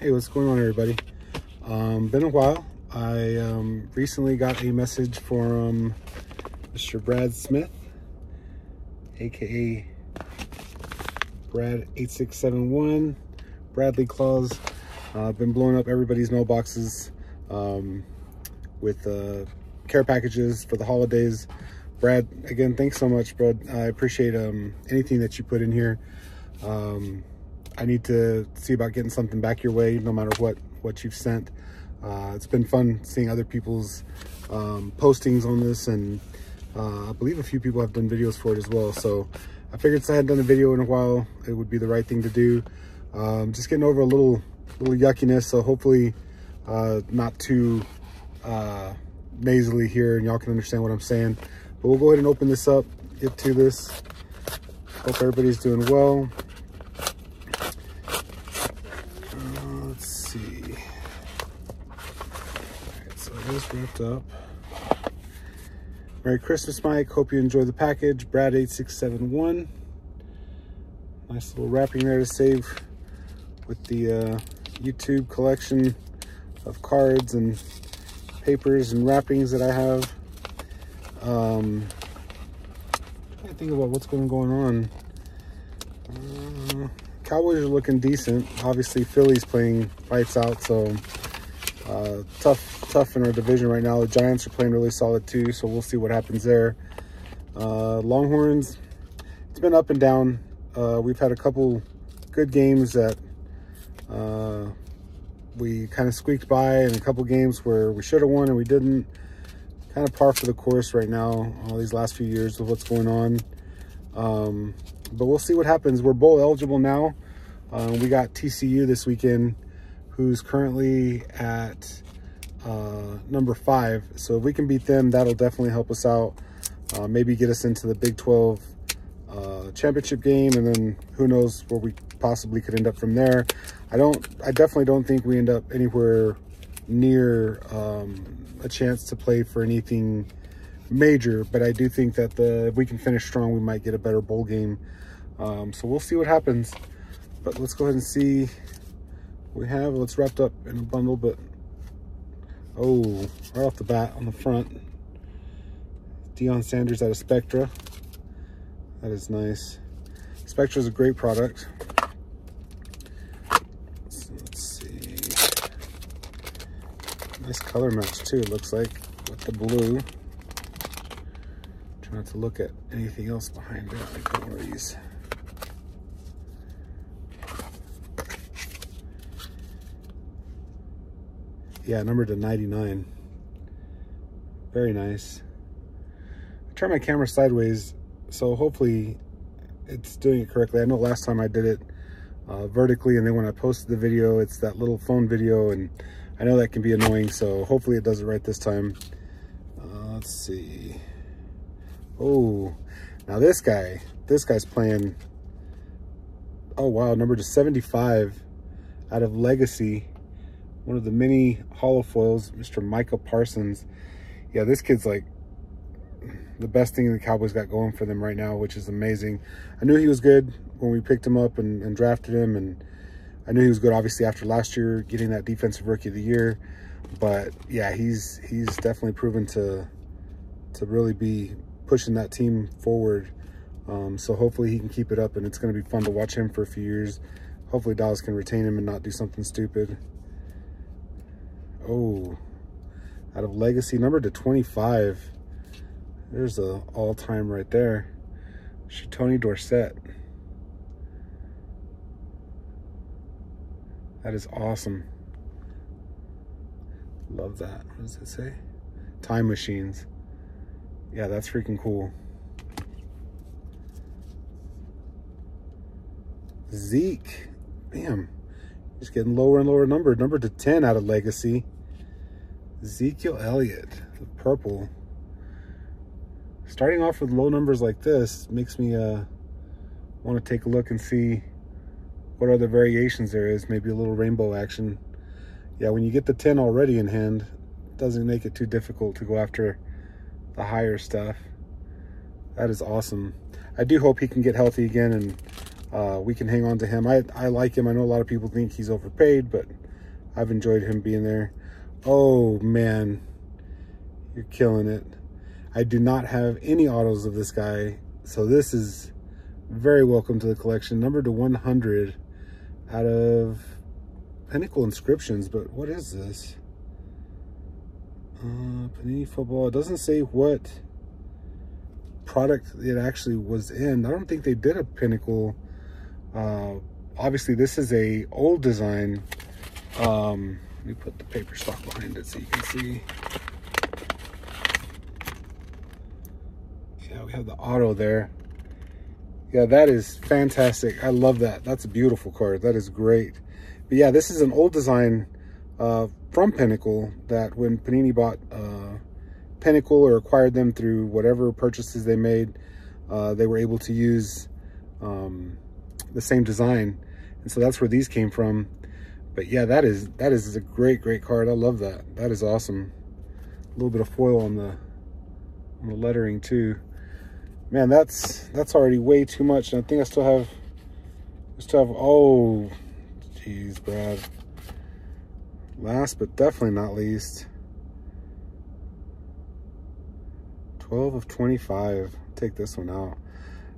Hey, what's going on, everybody? Um, been a while. I um, recently got a message from Mr. Brad Smith, aka Brad8671, Bradley Claus. Uh, been blowing up everybody's mailboxes um, with uh, care packages for the holidays. Brad, again, thanks so much, bro. I appreciate um, anything that you put in here. Um, I need to see about getting something back your way, no matter what, what you've sent. Uh, it's been fun seeing other people's um, postings on this, and uh, I believe a few people have done videos for it as well. So I figured since I hadn't done a video in a while, it would be the right thing to do. Um, just getting over a little, little yuckiness, so hopefully uh, not too uh, nasally here, and y'all can understand what I'm saying. But we'll go ahead and open this up, get to this. Hope everybody's doing well. Wrapped up. Merry Christmas, Mike. Hope you enjoy the package. Brad8671. Nice little wrapping there to save with the uh, YouTube collection of cards and papers and wrappings that I have. Um, I think about what's going going on. Uh, Cowboys are looking decent. Obviously, Philly's playing lights out, so uh, tough, tough in our division right now. The Giants are playing really solid too, so we'll see what happens there. Uh, Longhorns, it's been up and down. Uh, we've had a couple good games that uh, we kind of squeaked by, and a couple games where we should have won and we didn't. Kind of par for the course right now, all these last few years of what's going on. Um, but we'll see what happens. We're bowl eligible now. Uh, we got TCU this weekend who's currently at uh, number five. So if we can beat them, that'll definitely help us out. Uh, maybe get us into the Big 12 uh, championship game, and then who knows where we possibly could end up from there. I don't, I definitely don't think we end up anywhere near um, a chance to play for anything major, but I do think that the if we can finish strong, we might get a better bowl game. Um, so we'll see what happens. But let's go ahead and see we have. It's wrapped up in a bundle, but oh, right off the bat on the front, Deion Sanders out of Spectra. That is nice. Spectra is a great product. So let's see. Nice color match too, it looks like, with the blue. Try not to look at anything else behind it. Like one of these. Yeah, number to 99. Very nice. I turned my camera sideways, so hopefully it's doing it correctly. I know last time I did it uh, vertically, and then when I posted the video, it's that little phone video, and I know that can be annoying, so hopefully it does it right this time. Uh, let's see. Oh, now this guy, this guy's playing, oh wow, number to 75 out of Legacy one of the many holo foils, Mr. Micah Parsons. Yeah, this kid's like the best thing the Cowboys got going for them right now, which is amazing. I knew he was good when we picked him up and, and drafted him, and I knew he was good obviously after last year getting that defensive rookie of the year. But yeah, he's he's definitely proven to to really be pushing that team forward. Um, so hopefully he can keep it up, and it's going to be fun to watch him for a few years. Hopefully Dallas can retain him and not do something stupid. Oh, out of legacy number to 25. There's a all-time right there. Tony Dorsett. That is awesome. Love that. What does it say? Time machines. Yeah, that's freaking cool. Zeke. Bam. Just getting lower and lower number. Number to 10 out of Legacy. Ezekiel Elliott, the purple. Starting off with low numbers like this makes me uh, want to take a look and see what other variations there is. Maybe a little rainbow action. Yeah, when you get the 10 already in hand, doesn't make it too difficult to go after the higher stuff. That is awesome. I do hope he can get healthy again and uh, we can hang on to him. I, I like him. I know a lot of people think he's overpaid, but I've enjoyed him being there. Oh, man. You're killing it. I do not have any autos of this guy. So this is very welcome to the collection. Number to 100 out of Pinnacle Inscriptions. But what is this? Uh, Panini Football. It doesn't say what product it actually was in. I don't think they did a Pinnacle. Uh, obviously, this is a old design. Um, let me put the paper stock behind it so you can see. Yeah, we have the auto there. Yeah, that is fantastic. I love that. That's a beautiful card. That is great. But yeah, this is an old design uh, from Pinnacle that when Panini bought uh, Pinnacle or acquired them through whatever purchases they made, uh, they were able to use um, the same design. And so that's where these came from. But yeah, that is that is a great, great card. I love that. That is awesome. A little bit of foil on the on the lettering too man, that's that's already way too much. And I think I still have, I still have. Oh, jeez, Brad. Last but definitely not least, 12 of 25. Take this one out.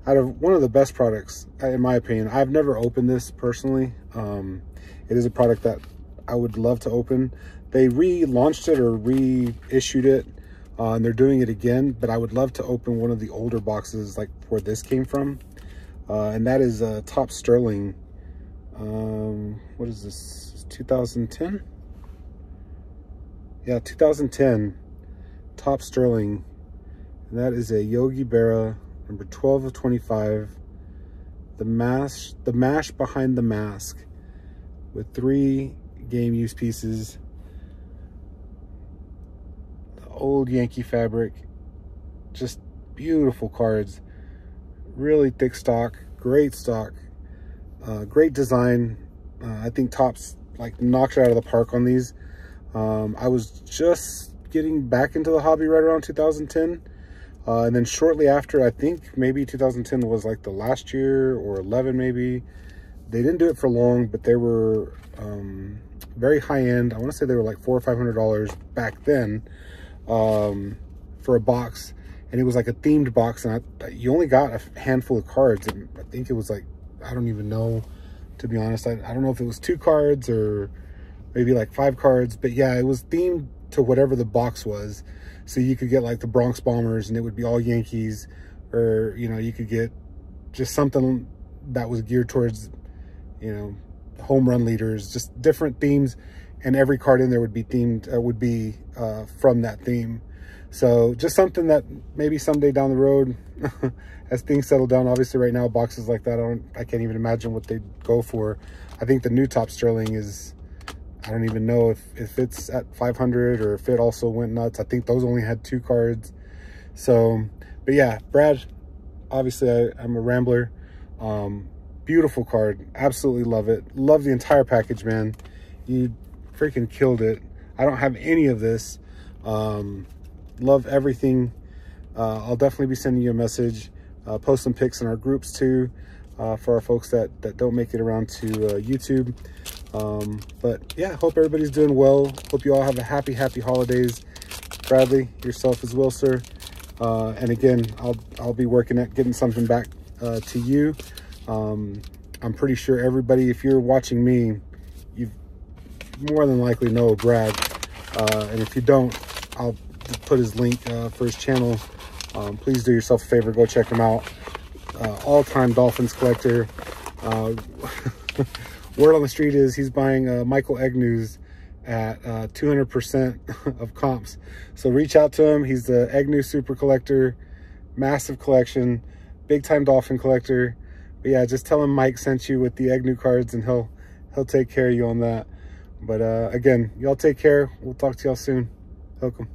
Out of one of the best products, in my opinion. I've never opened this personally. Um, it is a product that I would love to open. They relaunched it or reissued it uh, and they're doing it again but i would love to open one of the older boxes like where this came from uh, and that is uh, Topps Sterling um, what is this 2010 yeah 2010 Topps Sterling and that is a yogi berra number 12 of 25 the mash the mash behind the mask with three game use pieces the old Yankee fabric. Just beautiful cards. Really thick stock. Great stock. Uh, great design. Uh, I think Topps like knocked it out of the park on these. Um, I was just getting back into the hobby right around 2010. Uh, and then shortly after, I think maybe 2010 was like the last year or 11 maybe. They didn't do it for long, but they were um, very high end. I want to say they were like four or five hundred dollars back then um, for a box, and it was like a themed box, and I, you only got a handful of cards. And I think it was like I don't even know, to be honest. I, I don't know if it was two cards or maybe like five cards, but yeah, it was themed to whatever the box was. So you could get like the Bronx Bombers, and it would be all Yankees, or you know, you could get just something that was geared towards, you know, home run leaders, just different themes and every card in there would be themed, uh, would be uh, from that theme. So just something that maybe someday down the road, as things settle down, obviously right now boxes like that, I don't, I can't even imagine what they'd go for. I think the new Topps Sterling is, I don't even know if, if it's at 500 or if it also went nuts. I think those only had two cards. So, but yeah, Brad, obviously I, am a rambler. Um, beautiful card. Absolutely love it. Love the entire package, man. You freaking killed it. I don't have any of this. Um, love everything. Uh, I'll definitely be sending you a message. Uh, post some pics in our groups too uh, for our folks that, that don't make it around to uh, YouTube. Um, but yeah, hope everybody's doing well. Hope you all have a happy, happy holidays. Bradley, yourself as well, sir. Uh, and again, I'll, I'll be working at getting something back uh, to you. Um, I'm pretty sure everybody, if you're watching me, you've more than likely know Brad. Uh, and if you don't, I'll put his link uh, for his channel. Um, please do yourself a favor, go check him out. Uh, all-time Dolphins collector. Word on the street is he's buying uh, Michael Egnew's at 200% uh, of comps. So reach out to him. He's the Egnew super collector, massive collection, big-time Dolphin collector. But yeah, just tell him Mike sent you with the Egnew cards and he'll he'll take care of you on that. But uh, again, y'all take care. We'll talk to y'all soon. Welcome.